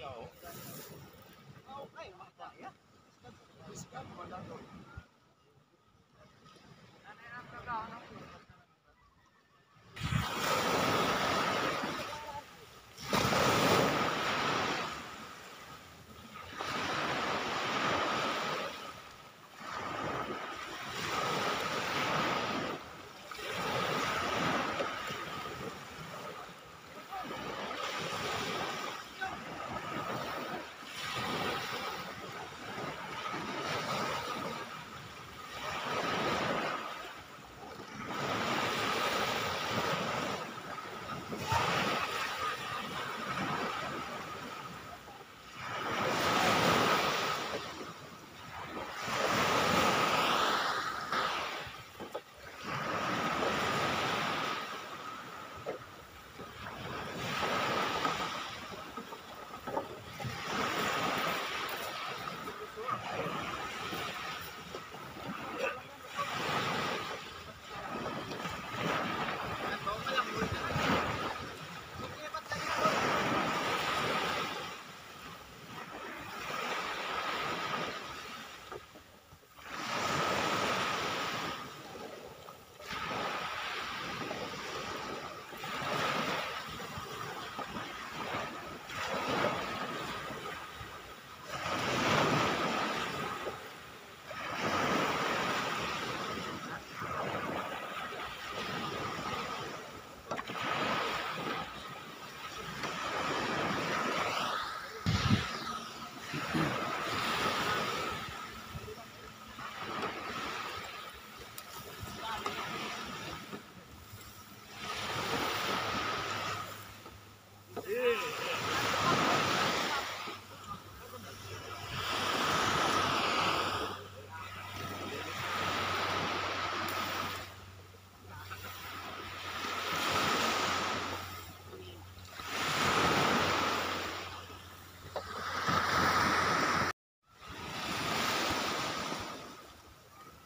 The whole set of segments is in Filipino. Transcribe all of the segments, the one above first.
Yao. Okay, mataya. my mandato.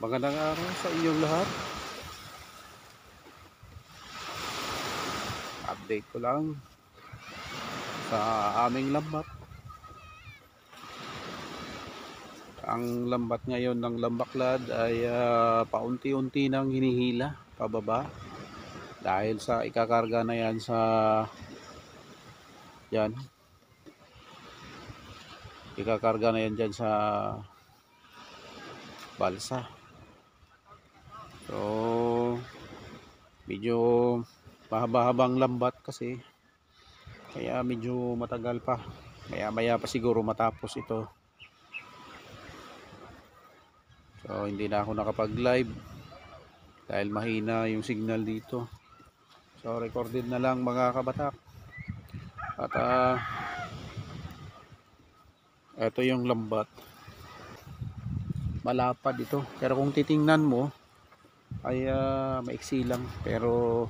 Magandang araw sa inyong lahat. Update ko lang sa aming lambat. Ang lambat ngayon ng lambaklad ay ah, paunti-unti nang hinihila pababa dahil sa ikakarga na yan sa yan ikakarga na yan dyan sa balsa So, medyo mahaba-habang lambat kasi. Kaya medyo matagal pa. Kaya maya pa siguro matapos ito. So, hindi na ako nakapag-live. Dahil mahina yung signal dito. So, recorded na lang mga kabatak. At, ah, ito yung lambat. Malapad ito. Pero kung titingnan mo, ay ah, maiksi lang. Pero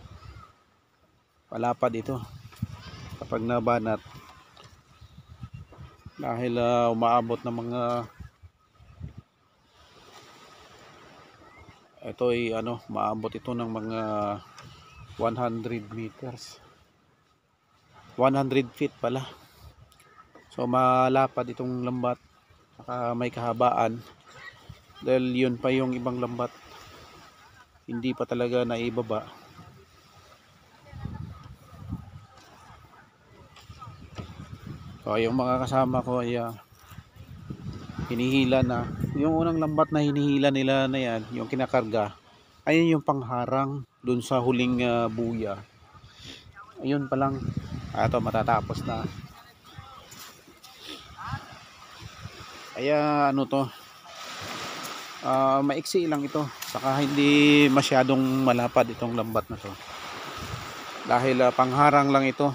palapad ito. Kapag nabanat dahil ah, umaabot ng mga ito ay ano maabot ito ng mga 100 meters. 100 feet pala. So malapad itong lambat saka may kahabaan. Dahil yun pa yung ibang lambat hindi pa talaga naibaba. So yung mga kasama ko ay ah, hinihila na. Yung unang lambat na hinihila nila na yan yung kinakarga ayun yung pangharang dun sa huling ah, buya. Ayun pa lang. Ato matatapos na. Kaya ano to? Ah, maiksi lang ito saka hindi masyadong malapad itong lambat na to. Dahil ah, pangharang lang ito.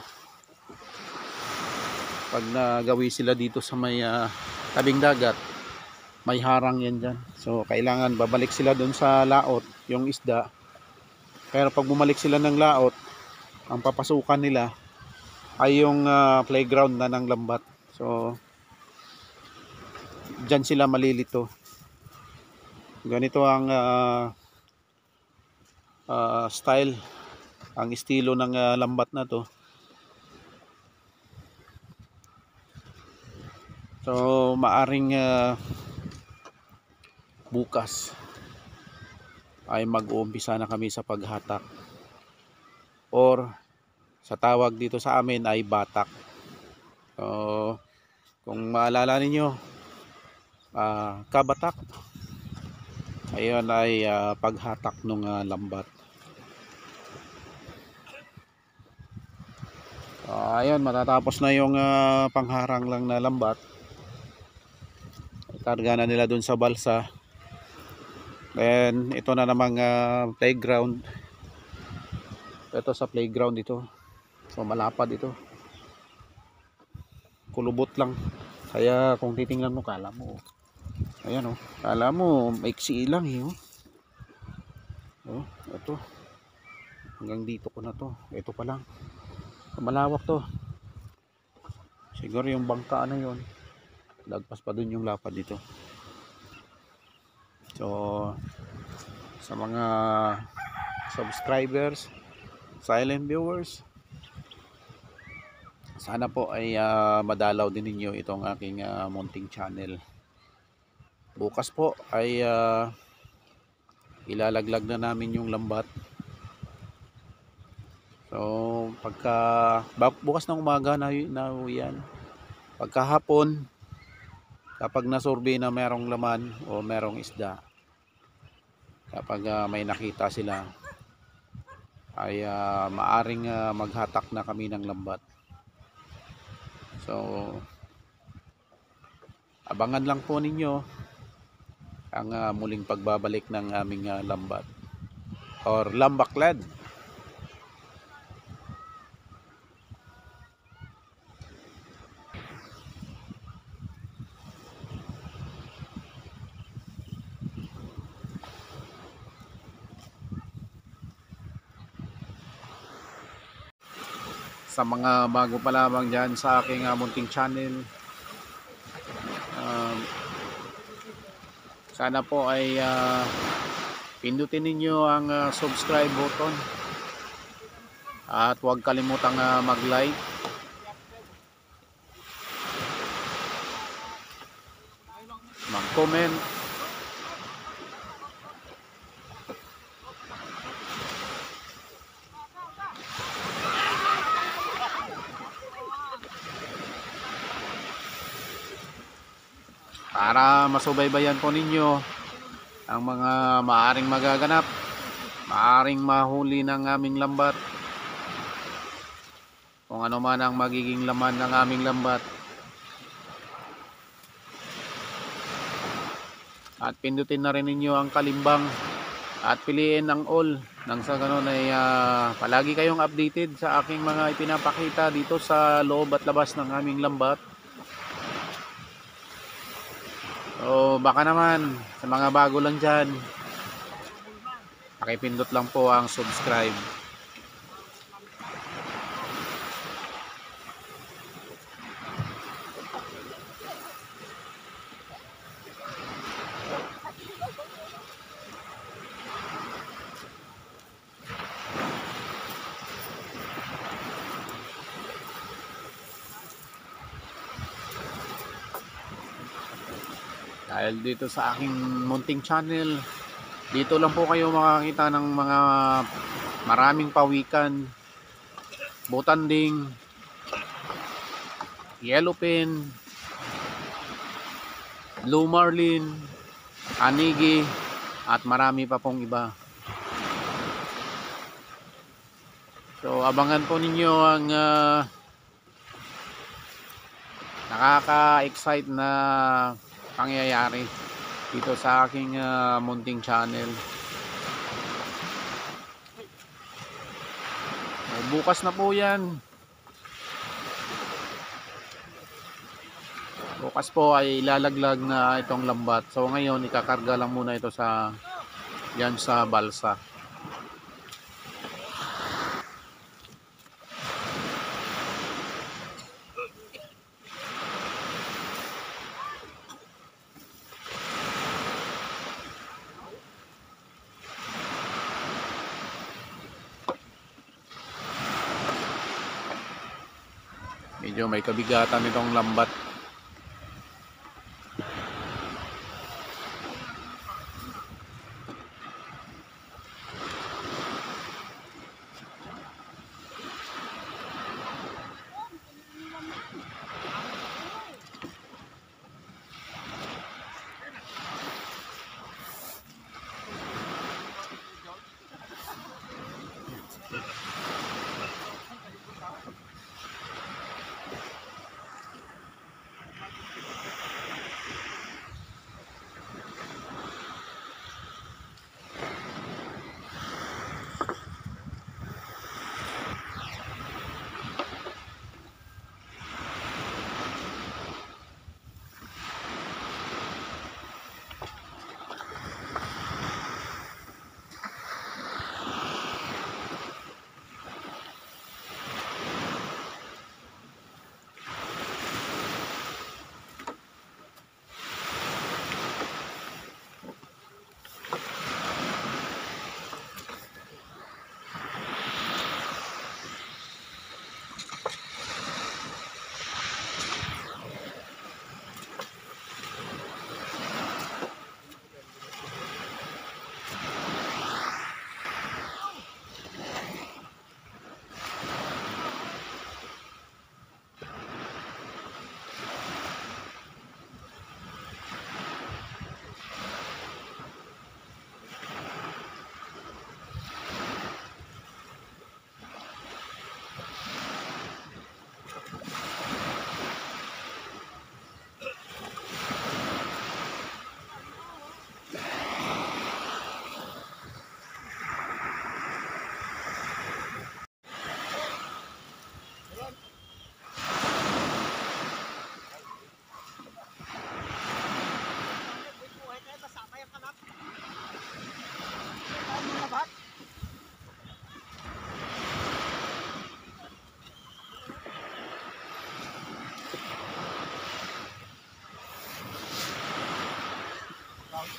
Pag nagawi sila dito sa may ah, tabing dagat may harang yan dyan. So kailangan babalik sila doon sa laot yung isda. Pero pag bumalik sila ng laot ang papasukan nila ay yung ah, playground na ng lambat. So dyan sila malilito ganito ang ah, ah, style ang estilo ng ah, lambat na to So, maaring ah, bukas ay mag-uumpisa na kami sa paghatak. Or sa tawag dito sa amin ay batak. So, kung maalala ninyo, ah, kabatak. Ayun ay ah, paghatak ng lambat. Ah, ayun, matatapos na yung ah, pangharang lang na lambat. Karga na nila dun sa balsa. Then, ito na namang ah, playground. Ito sa playground dito. So, malapad ito. Kulubot lang. Kaya kung titingnan mo, kala mo. Ayan oh. Kala mo, maiksi lang eh. Oh. oh, ito. Hanggang dito ko na to. Ito pa lang. Malawak to. Siguro yung bangka na yon. Lagpas pa dun yung lapad dito. So, sa mga subscribers, silent viewers, sana po ay ah, madalaw din ninyo itong aking ah, munting channel. Bukas po ay ah, ilalaglag na namin yung lambat. So, pagka bukas ng umaga na, na yan. Pagkahapon, kapag nasurvey na merong laman o merong isda, kapag ah, may nakita sila, ay ah, maaring ah, maghatak na kami ng lambat. So, abangan lang po ninyo ang ah, muling pagbabalik ng aming ah, lambat or lambaklad. sa mga bago pa lamang dyan sa aking ah, munting channel um, sana po ay ah, pindutin ninyo ang ah, subscribe button. At huwag kalimutang ah, mag like mag comment para masubaybayan po ninyo ang mga maaring magaganap maaring mahuli ng aming lambat. Kung ano man ang magiging laman ng aming lambat. At pindutin na rin ninyo ang kalimbang at piliin ang all. Nang sa ganun ay ah, palagi kayong updated sa aking mga ipinapakita dito sa loob at labas ng aming lambat So baka naman sa mga bago lang dyan, pakipindot lang po ang subscribe. Dito sa aking munting channel, dito lang po kayo makakita ng mga maraming pawikan, butanding, yellowfin, blue marlin, anigi, at marami pa pong iba. So abangan po ninyo ang ah, nakaka-excite na pangyayari dito sa aking ah, munting channel. Eh, bukas na po yan. Bukas po ay ilalaglag na itong lambat. So ngayon ikakarga lang muna ito sa yan sa balsa. Medyo may kabigatan itong lambat.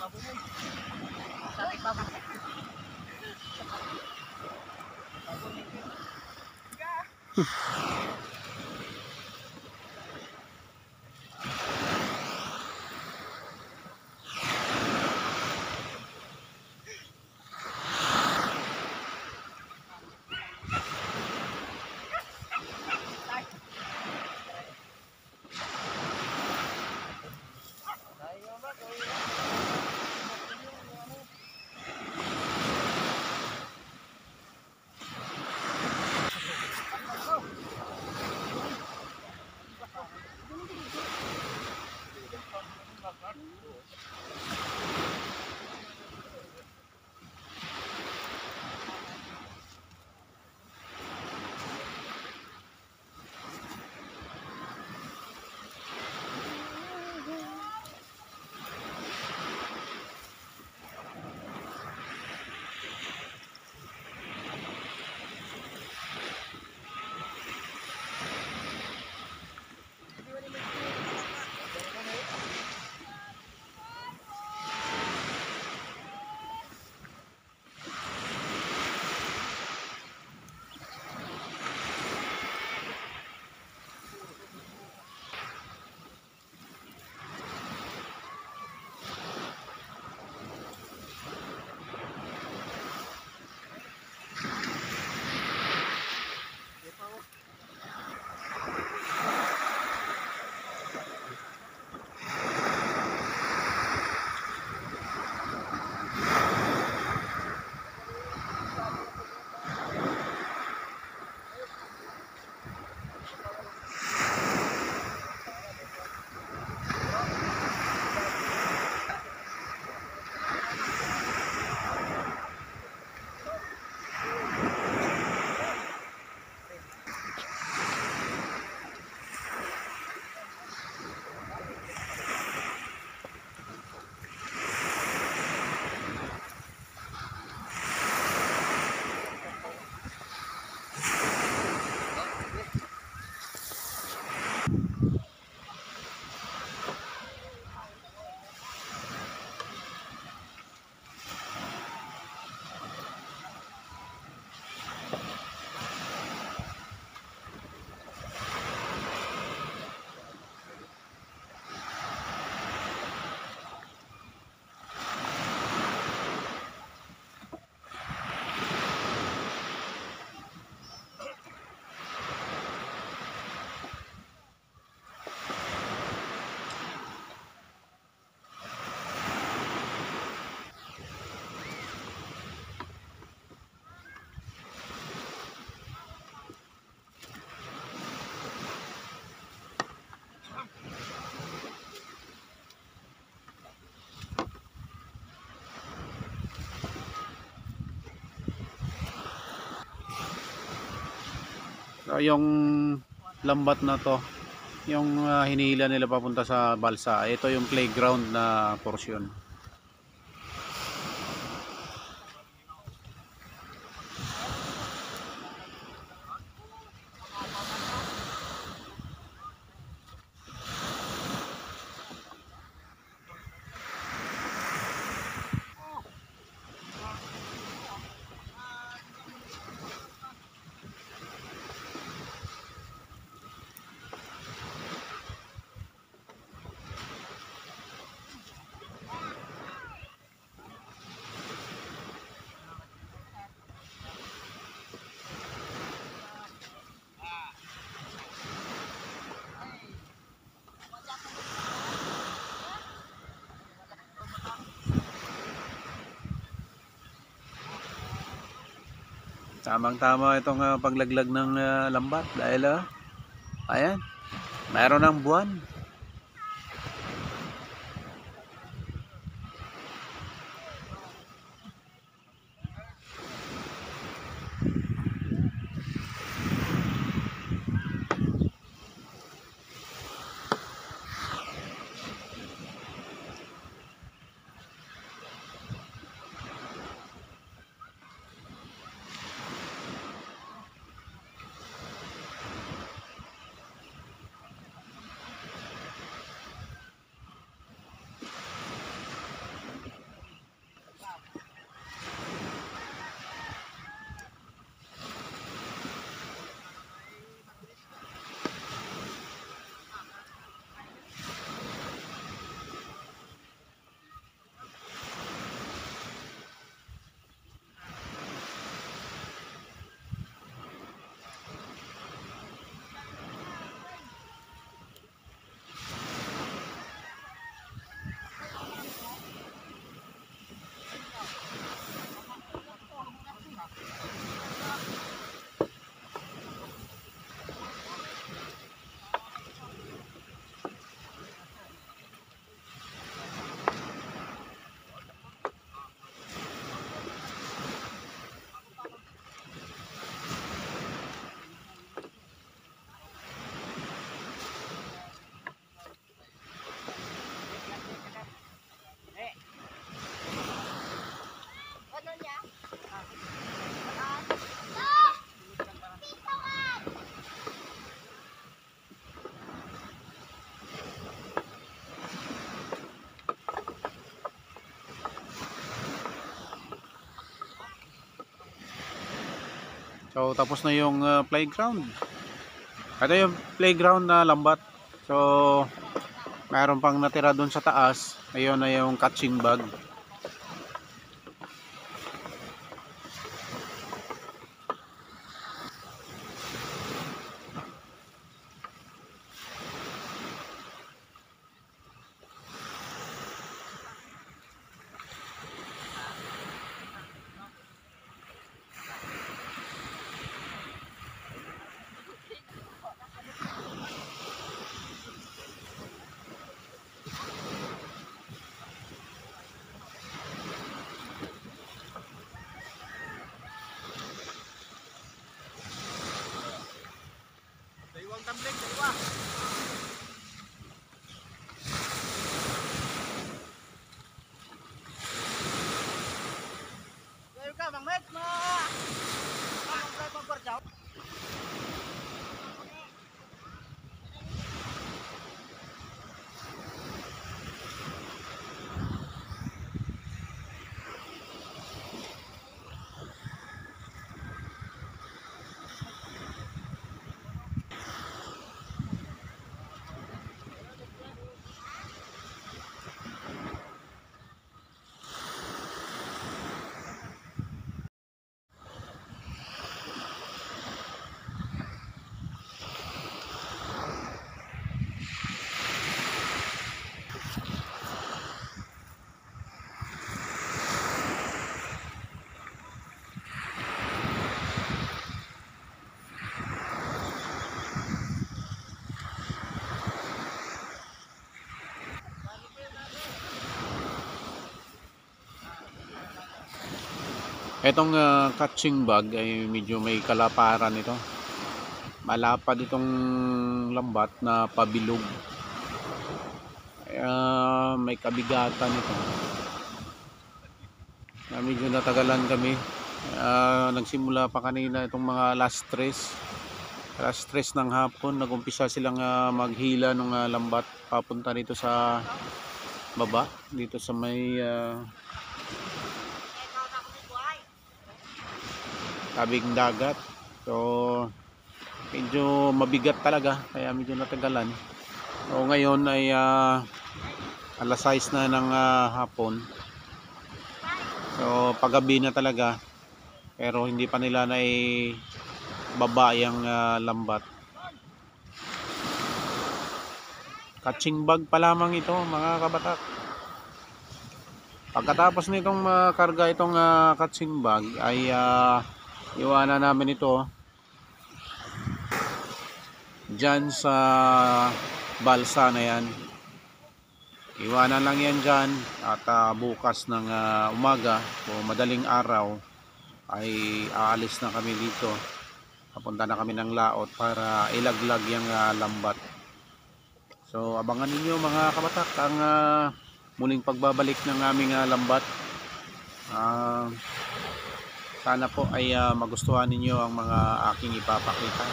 Hmm. So, yung lambat na to, yung ah, hinihila nila papunta sa balsa, ito yung playground na portion. Tamang-tama itong ah, paglaglag ng ah, lambat dahil ah, ayan, mayroon ng buwan. So tapos na yung uh, playground. Ito yung playground na lambat. So mayroon pang natira doon sa taas. Ayun na yung catching bag. tâm linh đấy quá Etong ah, catching bag ay medyo may kalaparan ito. Malapad itong lambat na pabilog. Kaya may kabigatan ito. Kaya medyo natagalan kami. Ah, nagsimula pa kanina itong mga last stress. Last stress ng hapon, nagumpisa silang ah, maghila ng ah, lambat papunta dito sa baba, dito sa may ah, tabing dagat. So, medyo mabigat talaga, kaya medyo natagalan. So, ngayon ay ah, alas 6 na ng ah, hapon. So, paggabi na talaga. Pero hindi pa nila na baba yung ah, lambat. Catching bag pa lamang ito, mga kabatak. Pagkatapos nitong makarga itong ah, catching bag ay ah, iwanan namin ito. Dyan sa balsa na yan. Iwanan lang yan dyan at ah, bukas ng ah, umaga o madaling araw ay aalis na kami dito. Papunta na kami ng laot para ilaglag yung ah, lambat. So abangan ninyo mga kabatak ang ah, muling pagbabalik ng aming ah, lambat. Ah sana po ay ah, magustuhan ninyo ang mga aking ipapakita.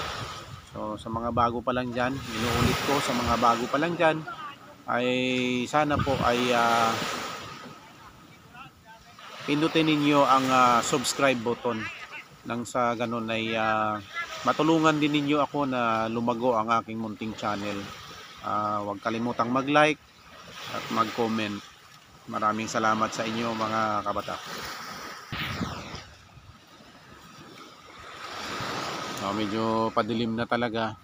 So sa mga bago pa lang dyan, inuulit ko sa mga bago pa lang dyan, ay sana po ay ah, pindutin ninyo ang ah, subscribe button nang sa ganun ay ah, matulungan din ninyo ako na lumago ang aking munting channel. Ah, huwag kalimutang mag-like at mag-comment. Maraming salamat sa inyo mga kabata. Oh, medyo padilim na talaga.